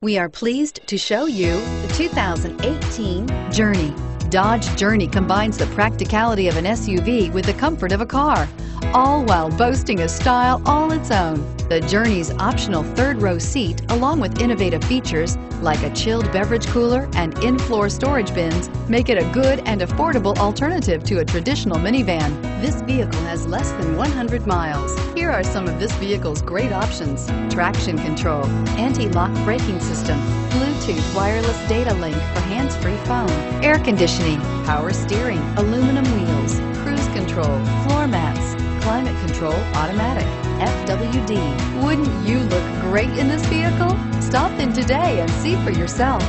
We are pleased to show you the 2018 Journey. Dodge Journey combines the practicality of an SUV with the comfort of a car, all while boasting a style all its own. The Journey's optional third row seat, along with innovative features like a chilled beverage cooler and in-floor storage bins, make it a good and affordable alternative to a traditional minivan. This vehicle has less than 100 miles. Here are some of this vehicle's great options. Traction control, anti-lock braking system, Bluetooth wireless data link for hands-free phone, air conditioning, power steering, aluminum wheels, cruise control, floor mats, climate control automatic, FWD. In this vehicle? Stop in today and see for yourself.